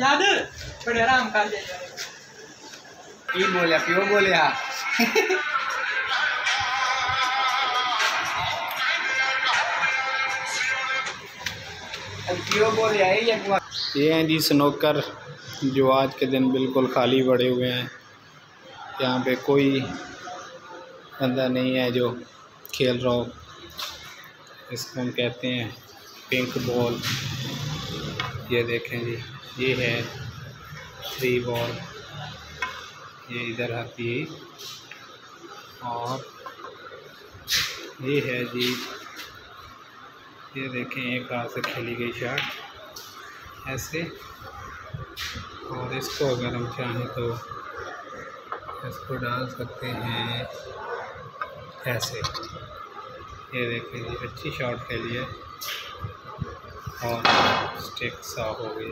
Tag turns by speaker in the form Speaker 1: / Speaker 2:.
Speaker 1: याद बड़े आराम कर जाए
Speaker 2: की बोलिया क्यों बोलिया क्यों बोलिया ये ये हैं जी स्नोकर जो आज के दिन बिल्कुल खाली पड़े हुए हैं। यहाँ पे कोई बंदा नहीं है जो खेल रहा हो। इसको हम कहते हैं पिंक बॉल ये देखें जी। ये है थ्री बॉल ये इधर आती है। और ये है जी। ये देखें एक हाथ से खेली गई शॉट ऐसे। और इसको अगर हम चाहें तो इसको डाल सकते हैं ऐसे। ये देखें जी, अच्छी शॉट खेली है। और स्टिक साफ़ हो गई।